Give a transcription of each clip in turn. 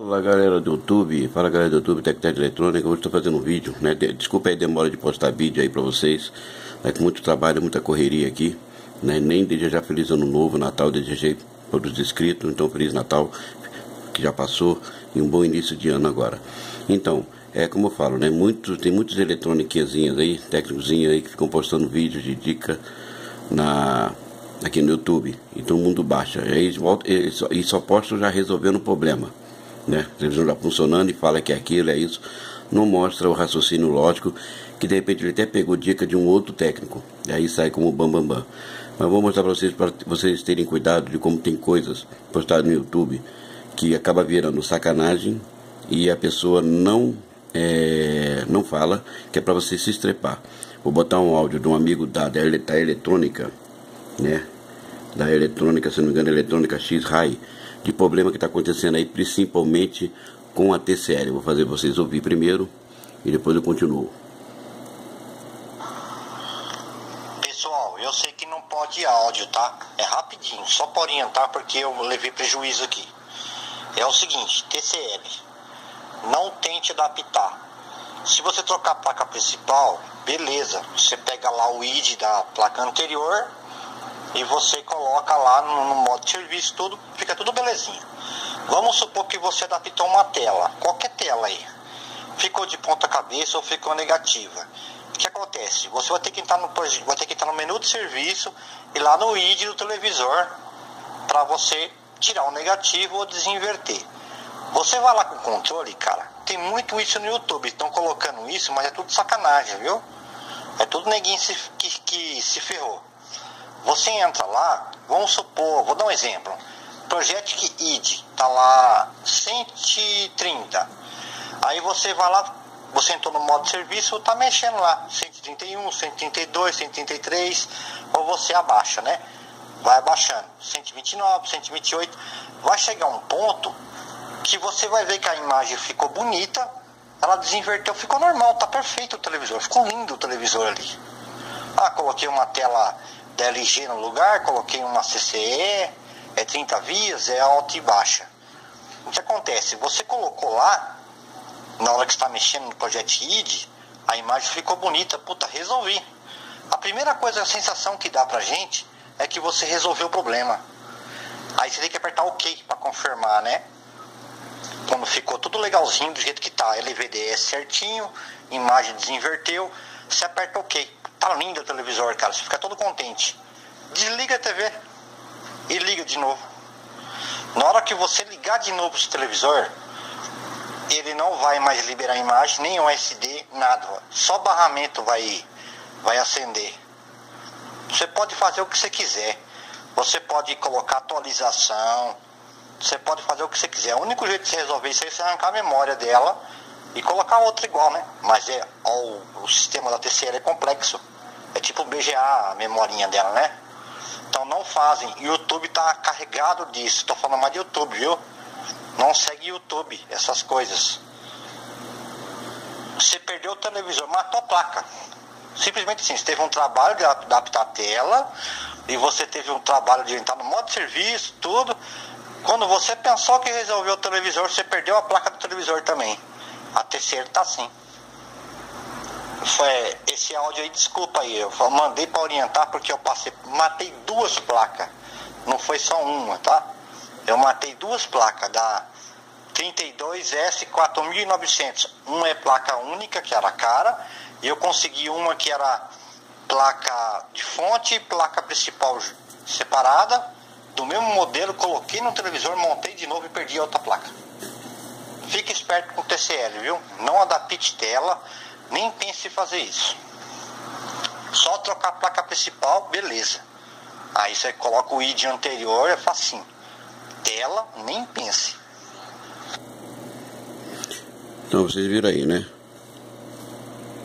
Fala galera do YouTube, fala galera do YouTube Tecnet Eletrônica, hoje estou fazendo um vídeo, né? Desculpa aí a demora de postar vídeo aí pra vocês, é com muito trabalho, muita correria aqui, né? Nem desejar feliz ano novo, Natal, desejei para os inscritos, então feliz Natal, que já passou, e um bom início de ano agora. Então, é como eu falo, né? Muitos, tem muitos eletrônicazinhas aí, técnicos aí que ficam postando vídeos de dica na aqui no YouTube, e todo mundo baixa, e aí volta, e só, e só postam já resolvendo o problema né? A televisão já funcionando e fala que é aquilo, é isso. Não mostra o raciocínio lógico, que de repente ele até pegou dica de um outro técnico. E aí sai como bam bam bam. Mas vou mostrar para vocês, para vocês terem cuidado de como tem coisas postadas no YouTube que acaba virando sacanagem e a pessoa não é, não fala, que é para você se estrepar. Vou botar um áudio de um amigo da, da, da eletrônica, né? Da eletrônica, se não me engano, eletrônica X-Rai de problema que está acontecendo aí, principalmente com a TCL. Vou fazer vocês ouvir primeiro e depois eu continuo. Pessoal, eu sei que não pode áudio, tá? É rapidinho, só para orientar porque eu levei prejuízo aqui. É o seguinte, TCL, não tente adaptar. Se você trocar a placa principal, beleza, você pega lá o ID da placa anterior e você coloca lá no, no, modo de serviço, tudo, fica tudo belezinha. Vamos supor que você adaptou uma tela, qualquer tela aí, ficou de ponta cabeça ou ficou negativa. O que acontece? Você vai ter que entrar no, vai ter que entrar no menu de serviço e lá no ID do televisor para você tirar o negativo ou desinverter. Você vai lá com o controle, cara, tem muito isso no YouTube, estão colocando isso, mas é tudo sacanagem, viu? É tudo neguinho que, que se ferrou. Você entra lá, vamos supor, vou dar um exemplo. Project ID, tá lá 130. Aí você vai lá, você entrou no modo serviço, tá mexendo lá, 131, 132, 133, ou você abaixa, né? Vai abaixando, 129, 128, vai chegar um ponto que você vai ver que a imagem ficou bonita, ela desinverteu, ficou normal, tá perfeito o televisor, ficou lindo o televisor ali. Ah, coloquei uma tela LG no lugar, coloquei uma CCE, é 30 vias, é alta e baixa. O que acontece? Você colocou lá, na hora que está mexendo no Project ID, a imagem ficou bonita, puta, resolvi. A primeira coisa, a sensação que dá pra gente é que você resolveu o problema. Aí você tem que apertar OK para confirmar, né? Quando ficou tudo legalzinho do jeito que tá, LVDS certinho, imagem desinverteu, você aperta OK. Tá lindo o televisor, cara. Você fica todo contente. Desliga a TV e liga de novo. Na hora que você ligar de novo o televisor, ele não vai mais liberar imagem, nem SD, nada. Só barramento vai, vai acender. Você pode fazer o que você quiser. Você pode colocar atualização. Você pode fazer o que você quiser. O único jeito de você resolver isso é você arrancar a memória dela e colocar outra igual, né? Mas é, ó, o sistema da TCL é complexo. É tipo BGA a memorinha dela, né? Então não fazem. YouTube tá carregado disso. Tô falando mais de YouTube, viu? Não segue YouTube, essas coisas. Você perdeu o televisor, matou a placa. Simplesmente assim, você teve um trabalho de adaptar a tela e você teve um trabalho de entrar no modo de serviço, tudo. Quando você pensou que resolveu o televisor, você perdeu a placa do televisor também. A terceira tá assim. Foi, esse áudio aí, desculpa aí, eu mandei para orientar porque eu passei, matei duas placas, não foi só uma, tá? Eu matei duas placas da 32S4900. Uma é placa única, que era cara, e eu consegui uma que era placa de fonte e placa principal separada, do mesmo modelo, coloquei no televisor, montei de novo e perdi a outra placa. Fique esperto com o TCL, viu? Não adapte tela nem pense em fazer isso. Só trocar a placa principal, beleza. Aí você coloca o ID anterior, é facinho. Tela, nem pense. Então vocês viram aí, né?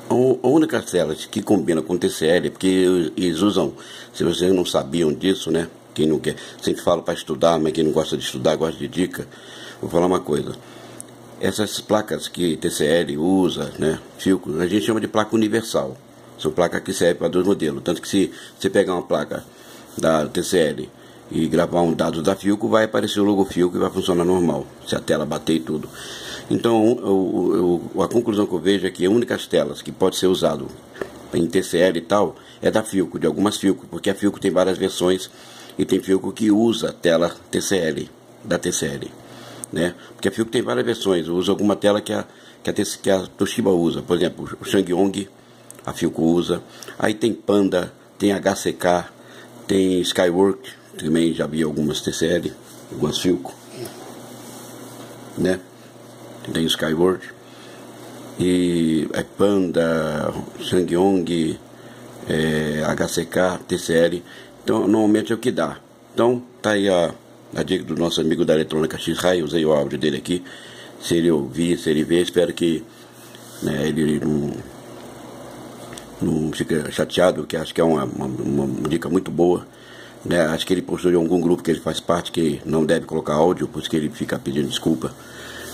A única tela que combina com TCL, porque eles usam, se vocês não sabiam disso, né? Quem não quer, sempre fala para estudar, mas quem não gosta de estudar, gosta de dica. Vou falar uma coisa essas placas que TCL usa, né, Filco, a gente chama de placa universal. São placas que servem para dois modelos. Tanto que se você pegar uma placa da TCL e gravar um dado da Filco, vai aparecer o logo Filco e vai funcionar normal, se a tela bater e tudo. Então, a conclusão que eu vejo é que as únicas telas que pode ser usado em TCL e tal é da Filco, de algumas Filco, porque a Filco tem várias versões e tem Filco que usa tela TCL, da TCL, né? Porque a Filco tem várias versões, usa alguma tela que a, que a, que a Toshiba usa, por exemplo, o Shangyong, a Filco usa, aí tem Panda, tem HCK, tem Skywork, também já vi algumas TCL, algumas Filco, né? Tem Skywork, e é Panda, Sangyong, é, HCK, TCL. Então, normalmente é o que dá. Então, tá aí a, a dica do nosso amigo da eletrônica X-Ray, usei o áudio dele aqui. Se ele ouvir, se ele ver, espero que né, ele não, não fique chateado, que acho que é uma, uma, uma dica muito boa. Né? Acho que ele postou em algum grupo que ele faz parte que não deve colocar áudio, por isso que ele fica pedindo desculpa.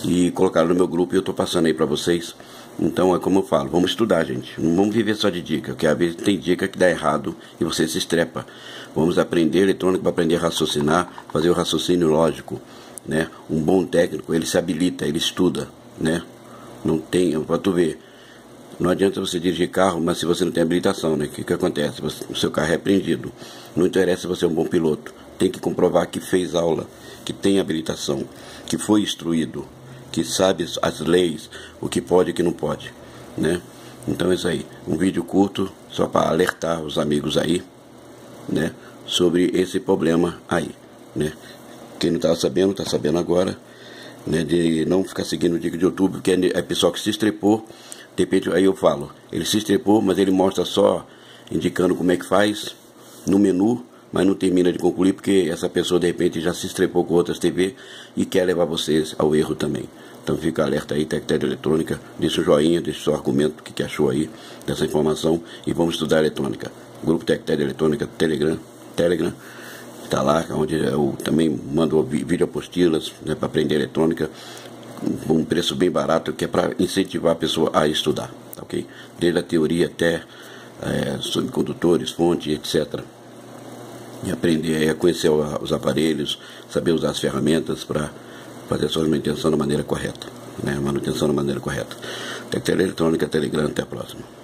E colocaram no meu grupo e eu estou passando aí para vocês. Então é como eu falo, vamos estudar, gente. Não vamos viver só de dica, porque às vezes tem dica que dá errado e você se estrepa. Vamos aprender eletrônico para aprender a raciocinar, fazer o raciocínio lógico. Né? Um bom técnico, ele se habilita, ele estuda. Né? Não tem, para tu ver. Não adianta você dirigir carro, mas se você não tem habilitação, né? O que, que acontece? Você, o seu carro é apreendido. Não interessa se você é um bom piloto. Tem que comprovar que fez aula, que tem habilitação, que foi instruído, que sabe as leis, o que pode e o que não pode, né? Então é isso aí, um vídeo curto só para alertar os amigos aí, né, sobre esse problema aí, né? Quem não estava sabendo, está sabendo agora, né, de não ficar seguindo o dica de YouTube, porque é, é pessoal que se estrepou, de repente aí eu falo, ele se estrepou, mas ele mostra só indicando como é que faz no menu, mas não termina de concluir porque essa pessoa de repente já se estrepou com outras TV e quer levar vocês ao erro também. Então fica alerta aí, Tected Eletrônica, deixa o joinha, deixa o seu argumento, que, que achou aí dessa informação e vamos estudar eletrônica. Grupo Tected Eletrônica, Telegram, Telegram, está lá, onde eu também mando vídeo apostilas né, para aprender eletrônica, com um preço bem barato, que é para incentivar a pessoa a estudar, tá ok? Desde a teoria até é, subcondutores, fonte, etc e aprender a conhecer os aparelhos, saber usar as ferramentas para fazer a sua manutenção da maneira correta. Né? Manutenção da maneira correta. Tectela Eletrônica, Telegram, até a próxima.